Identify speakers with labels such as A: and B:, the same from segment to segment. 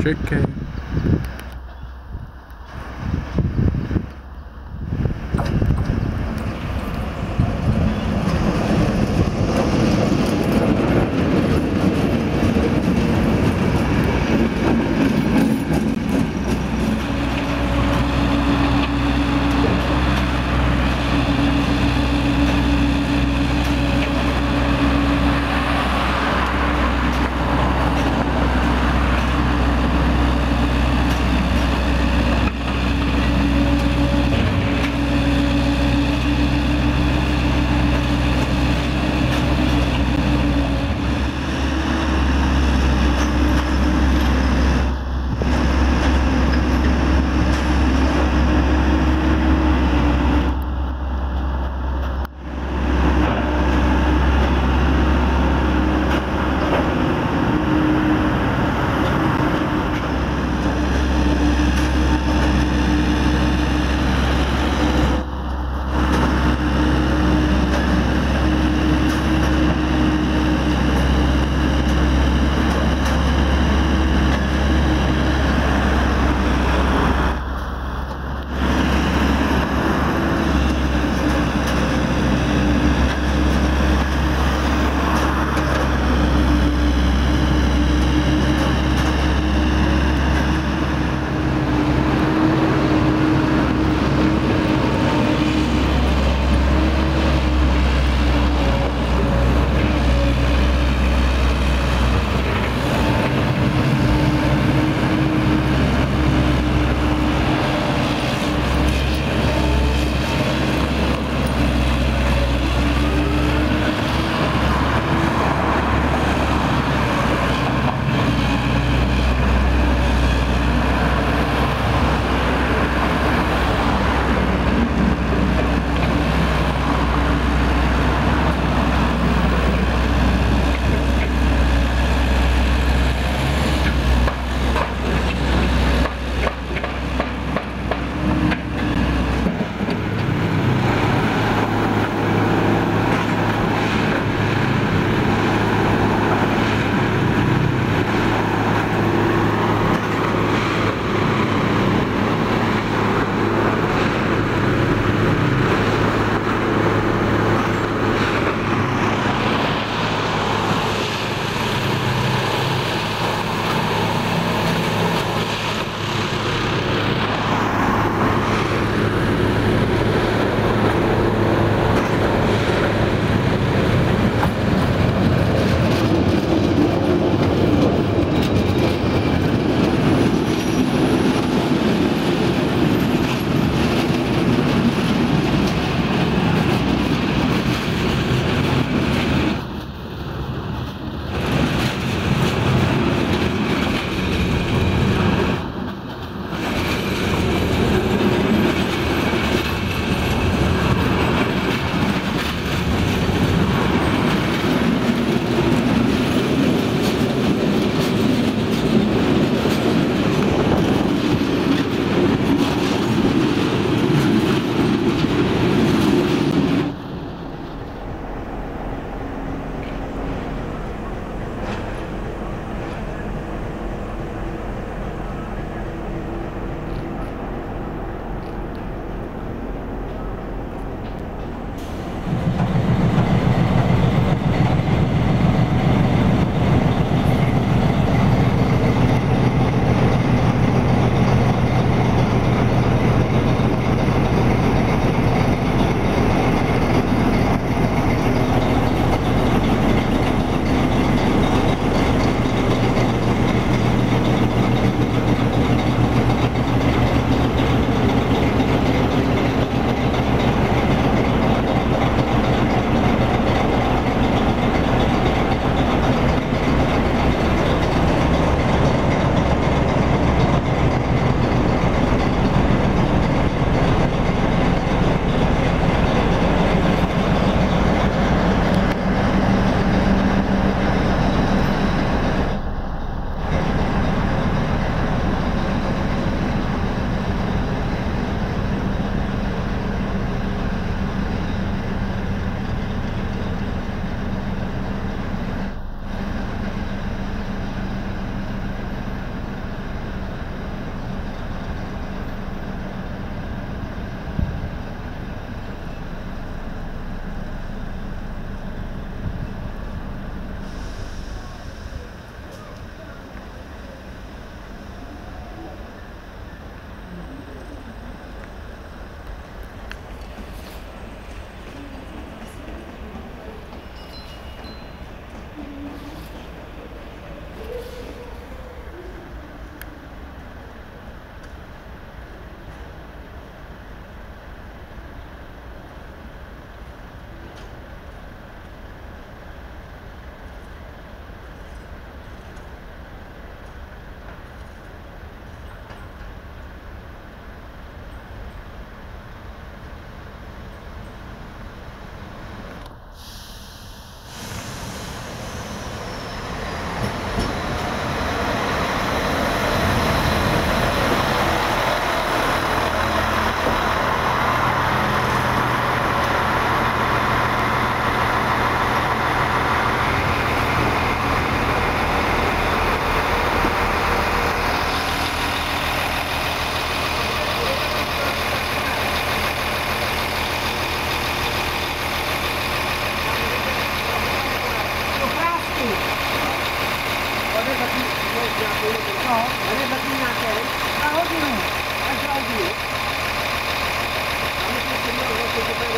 A: JK.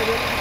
A: Ako din